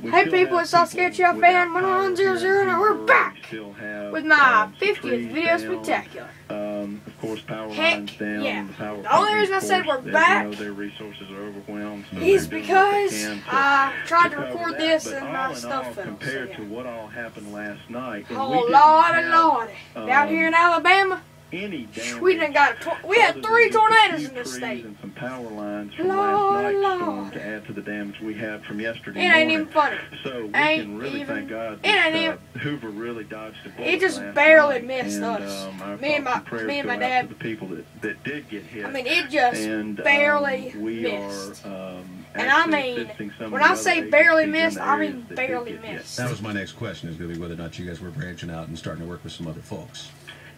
Hey people, it's Sketchy fan without 1100 and we're back We still have, with my um, 50th video down. spectacular. Um, of course, power Heck, lines down. yeah. The, power The only reason I said we're back You know, their resources are overwhelmed. So Is they're doing what they because I tried to record that, this and my stuff fell. So, compared yeah. to what all happened last night, and Oh lordy, lordy! Down um, here in Alabama, any damage. we done got a tor- we had three than just a tornadoes few in this trees state. And some power lines from Lord, last night's Lord. storm to add to the damage we had from yesterday It ain't morning. even funny. So we Ain't can really even- thank God it that ain't uh, Hoover really dodged a bullet It just barely night. missed and, us. Um, Me and my- prayers me and my out dad. to the people that, that did get hit. I mean, it just and, um, barely we missed. Are, um, And I mean, when I say barely missed, I mean barely get hit. missed. That was my next question, is going to be whether or not you guys were branching out and starting to work with some other folks.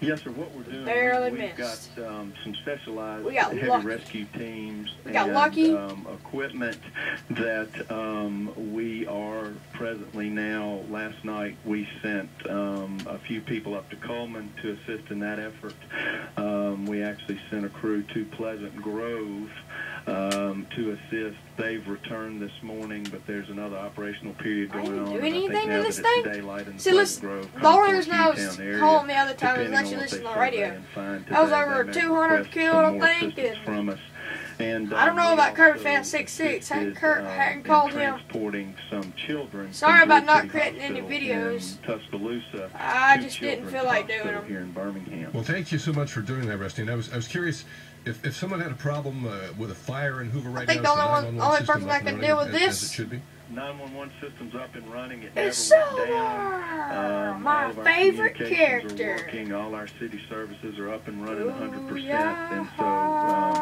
Yes, sir. What we're doing, Barely we, we've missed. got um, some specialized got heavy lucky. rescue teams and lucky. Um, equipment that um, we are presently now. Last night we sent um, a few people up to Cullman to assist in that effort. Um, we actually sent a crew to Pleasant Grove um, to assist. They've returned this morning, but there's another operational period I going didn't on. do and I anything now to this thing. daylight in the See, listen, Grove, the only Concourse, reason I was Newtown calling the other time was depending let on you listen they to the radio. and That was over 200 killed, I think, assistance and- from us. And, I don't um, know about Kirby also Fan 66. Hadn't Kurt- um, hadn't called him. transporting some children. Sorry about not creating any videos. Tuscaloosa. I just didn't feel like doing Hospital them. here in Birmingham. Well, thank you so much for doing that, Rusty. And I was, I was curious if, if someone had a problem uh, with a fire in Hoover right think now. the only one- only person up that can deal with as- this As it should be. 911 system's up and running. It It's never went down. Um, my all of our favorite communications Are character. working. All our city services are up and running Ooh, 100%. yeah, and so um, we are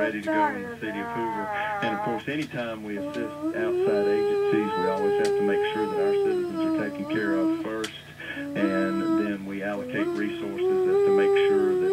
ready to go in the city of Hoover. And of course, anytime we assist outside agencies, we always have to make sure that our citizens are taken care of first. And then we allocate resources to make sure that.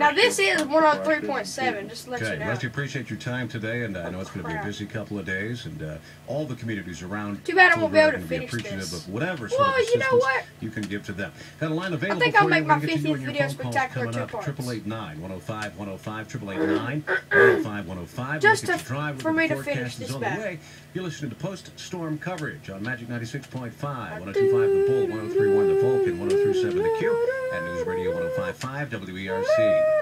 Now this is responsible for our 103.7, citizens. just to let Okay, you know. Rusty, appreciate your time today, and I know it's going to be a busy couple of days, and uh, all the communities around. Too bad I won't be able to finish this. of whatever sort Well, of you know what? you can give to them. Got a line available think I'll make my We're gonna get to you 50th on video spectacular coming two parts. 888 105 105 888 105 105 Just We'll to- drive for me to finish this back. way. You're listening to Post Storm coverage on Magic 96.5, 1025 The Bull, 1031 The Vulcan, 1037 The Q, and News Radio 1055 WERC.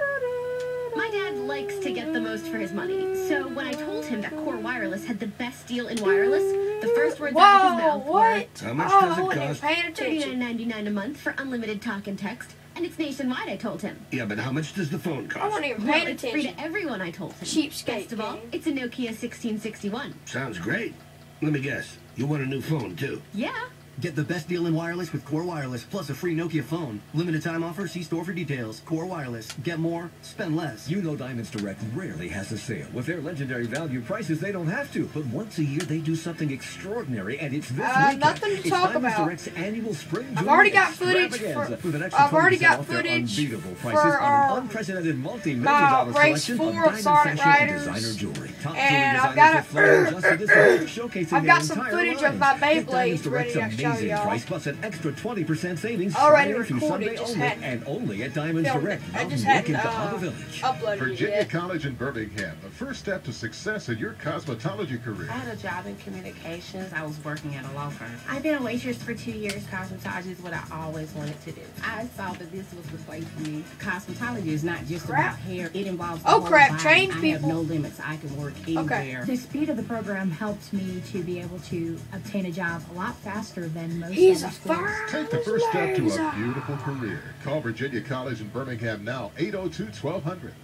My dad likes to get the most for his money. So when I told him that Corr Wireless had the best deal in wireless, the first words out of his Whoa, mouth what? How much oh, does it oh, I wasn't even cost? paying were attention. $39.99 a month for unlimited talk and text. And it's nationwide, I told him. Yeah, but how much does the phone cost? I cost? wasn't even Well, paying it's free attention. to everyone, I told him. Cheapskate Best of all, it's a Nokia 1661. Sounds great. Let me guess. You want a new phone, too. Yeah. Get the best deal in wireless with Corr Wireless, plus a free Nokia phone. Limited time offer, see store for details. Corr Wireless. Get more, spend less. You know Diamonds Direct rarely has a sale. With their legendary value prices, they don't have to. But once a year, they do something extraordinary, and it's this Uh, weekend. nothing to it's talk Diamonds about. Direct's annual spring I've already got footage extravaganza for- with an extra I've already got footage unbeatable for prices on our- an unprecedented multi-million my dollar race selection four of of diamond Sonic fashion Riders. and designer jewelry. Top And jewelry I've got designers a- have just for this event, I've got some entire footage of my Beyblades ready Direct's to show amazing y'all. price plus an extra 20% savings Already Friday through recorded, Sunday just only, hadn't and only at Diamonds Direct. I Mountain just Lake hadn't in uh, Cahaba Village. uploaded Virginia yet. College in Birmingham, the first step to success in your cosmetology career. I had a job in communications. I was working at a law firm. I've been a waitress for two years. Cosmetology is what I always wanted to do. I saw that this was the place for me. Cosmetology is not just Crap. about hair. It involves Oh, crap. body. Change I people. have no limits. I can work anywhere. Okay. The speed of the program helped me to be able to obtain a job a lot faster than most He's a other Take the first step to a beautiful career. Call Virginia College in Birmingham now, 802 1200.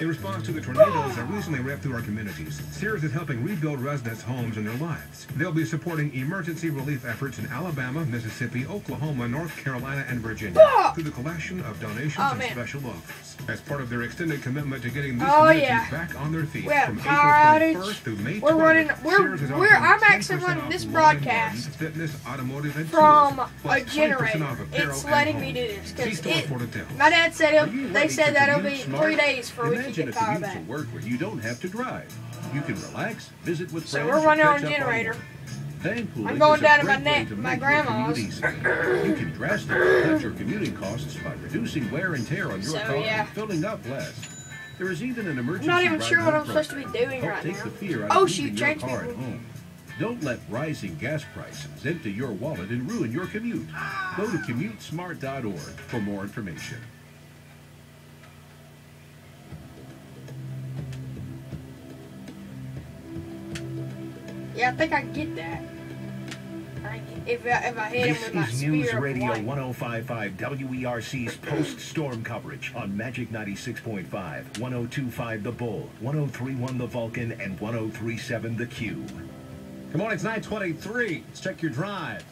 In response to the tornadoes that recently ripped through our communities, Sears is helping rebuild residents' homes and their lives. They'll be supporting emergency relief efforts in Alabama, Mississippi, Oklahoma, North Carolina, and Virginia Ah! through the collection of donations Oh, and man. special offers. As part of their extended commitment to getting these Oh, communities yeah. back on their feet a from power April outage. 21st through May We're 20th, running- we're- is we're- offering I'm actually running this broadcast fitness, automotive, and from tools, a generator. It's letting me do this because store it. for details. My dad said it'll, they said that it'll be three days for can Imagine power commute back. to work where you don't have to drive. You can relax, visit with So friends, we're and running on a generator. I'm going down to my neck- to my grandma's. You can drastically cut your commuting costs by reducing wear and tear on your So, car yeah. and filling up less. There is even an emergency not even sure what I'm supposed to be doing right take now. the fear out Oh, of shoot, leaving your change car at home. Don't let rising gas prices empty your wallet and ruin your commute. Go to commutesmart.org for more information. Yeah, I think I get that. I, if I, if I hit him This with my is News spear of Radio light. 1055 WERC's post-storm coverage on Magic 96.5, 1025 The Bull, 1031 The Vulcan, and 1037 The Q. Good morning, it's 923. Let's check your drive.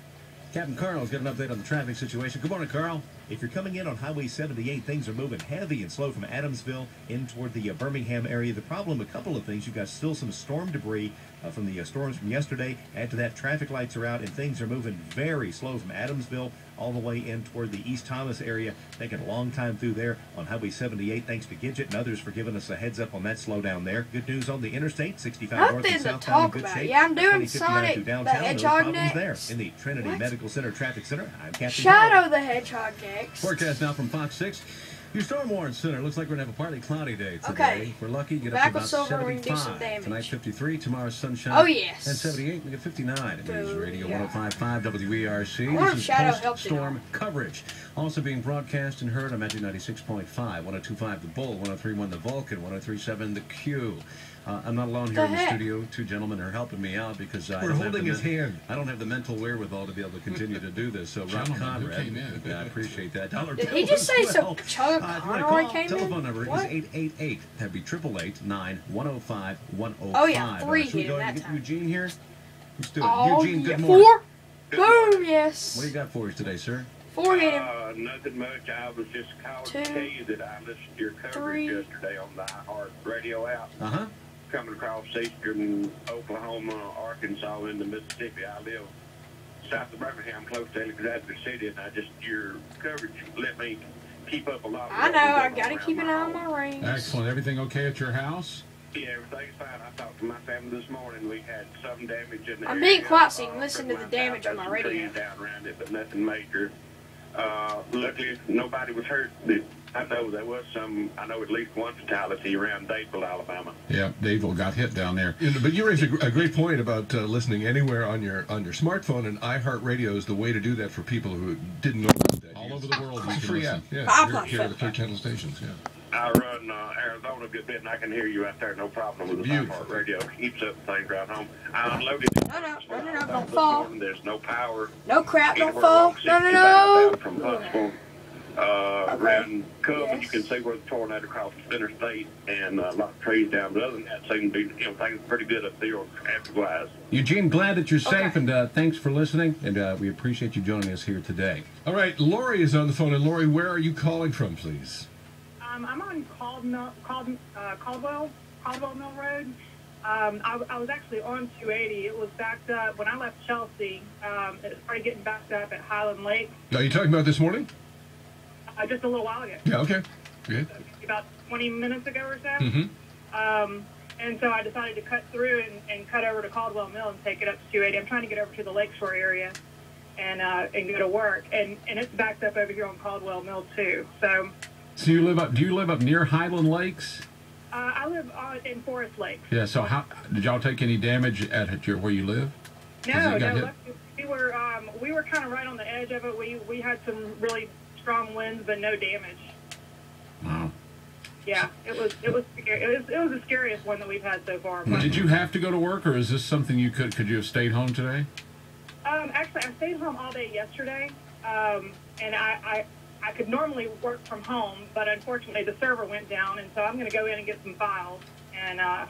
Captain Carl's got an update on the traffic situation. Good morning, Carl. If you're coming in on Highway 78, things are moving heavy and slow from Adamsville in toward the uh, Birmingham area. The problem, a couple of things. You've got still some storm debris uh, from the uh, storms from yesterday. Add to that, traffic lights are out, and things are moving very slow from Adamsville all the way in toward the East Thomas area. Taking a long time through there on Highway 78. Thanks to Gidget and others for giving us a heads up on that slowdown there. Good news on the interstate, 65 north and to southbound in good about. shape. Yeah, I'm doing Sonic through the downtown. No Hedgehog problems there. next. In the Trinity What? Medical Center Traffic Center, I'm Captain. Shadow the Hedgehog next. Forecast now from Fox 6. Your storm warning center looks like we're going to have a partly cloudy day today. Okay. We're lucky, get Back up to about silver, we can do 75. some damage. Tonight 53, tomorrow sunshine. Oh, yes. And 78, we get 59. At News Radio yeah. 1055 WERC. This is Shadow post-storm coverage. Also being broadcast and heard on Magic 96.5, 1025 The Bull, 1031 The Vulcan, 1037 The Q. Uh, I'm not alone here The in the heck? studio. Two gentlemen are helping me out because I We're don't have holding the his men- hand. I don't have the mental wherewithal to be able to continue to do this. So Rob Gentlemen, Conrad, came in? I appreciate that. Dollar Did he just say some well. Chuck Uh, if you want to Conroy call, came telephone in? number What? is 888. That'd be 888 9105 105. Oh, yeah, three Should we hit go him and that get time. Eugene here? Let's do it. Oh, Eugene, yeah. good morning. Four? Boom, yes. What do you got for us today, sir? Four hit him. Uh, nothing much. I was just calling Two, to tell you that I listened to your coverage three. yesterday on the iHeart Radio app. Uh huh. Coming across eastern Oklahoma, Arkansas, into Mississippi. I live south of Birmingham, close to Alexander City, and I just your coverage let me keep up a lot. with I know, I going gotta keep an eye on my rings. Excellent. Everything okay at your house? Yeah, everything's fine. I talked to my family this morning. We had some damage in the I'm being quiet so you can uh, listen to the damage on my some radio. trees down around it, but nothing major. Uh, luckily, nobody was hurt. But I know there was some. I know at least one fatality around Dadeville, Alabama. Yeah, Dadeville got hit down there. But you raise a, a great point about uh, listening anywhere on your on your smartphone, and iHeartRadio is the way to do that for people who didn't know about that. All over the world, you can Free listen. app. Yeah, I'm here, here are the sure. three channel stations. Yeah. I run uh, Arizona a good bit, and I can hear you out there. No problem with the Beautiful. iHeart radio. Keeps up things right home. I unloaded. No, no, no, no, no, don't fall. morning. There's no power. No crap, don't fall. No, no, no. From Huntsville, uh, around Cullman, you can see where the tornado crossed the interstate and uh, a lot of trees down. But other than that, seems to be, you know, things pretty good up there traffic-wise. Eugene, glad that you're safe, and uh, thanks for listening. And uh, we appreciate you joining us here today. All right, Lori is on the phone, and Lori, where are you calling from, please? Um, I'm on Caldwell, uh, Caldwell, Caldwell Mill Road. Um, I, I was actually on 280. It was backed up when I left Chelsea. Um, it started getting backed up at Highland Lake Are you talking about this morning? Uh, just a little while ago, Yeah. Okay. Good. about 20 minutes ago or so. Mm-hmm. Um, and so I decided to cut through and, and cut over to Caldwell Mill and take it up to 280. I'm trying to get over to the Lakeshore area and uh, and go to work. And, and it's backed up over here on Caldwell Mill too. So So you live up? Do you live up near Highland Lakes? uh, I live on, in Forest Lake. Yeah. So how did y'all take any damage at, your where you live? No, no. hit? We were um, we were kind of right on the edge of it. We we had some really strong winds, but no damage. Wow. Yeah, it was it was scary. It was it was the scariest one that we've had so far. But, Did you have to go to work, or is this something you could could you have stayed home today? Um, actually, I stayed home all day yesterday, um, and I, I I could normally work from home, but unfortunately the server went down, and so I'm going to go in and get some files and uh,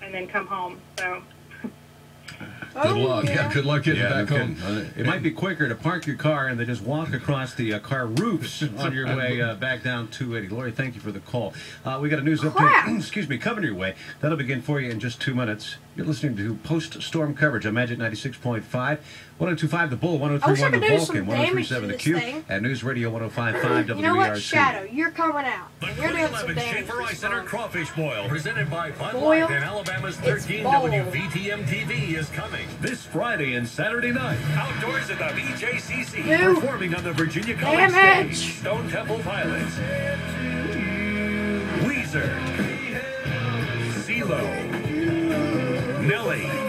and then come home. So. Good luck. Yeah. Good luck getting Yeah, back home. kidding. Uh, It might be quicker to park your car and then just walk across the uh, car roofs on your way uh, back down 280. Lori, thank you for the call. Uh, we got a news update, excuse me, coming your way. That'll begin for you in just two minutes. You're listening to post-storm coverage on Magic 96.5, 1025 The Bull, I 1031 The do Vulcan, some 1037 The Q, thing. and News Radio 1055 WERC. You know what, Shadow? You're coming out. and You're doing some 11 damage. Schaeffer Eye Center. Crawfish Boil, presented by Bud Light and Alabama's 13. WVTM TV is coming this Friday and Saturday night. Outdoors at the BJCC, Ew. performing on the Virginia College Damage. stage. Stone Temple Pilots, Weezer, CeeLo, Nelly.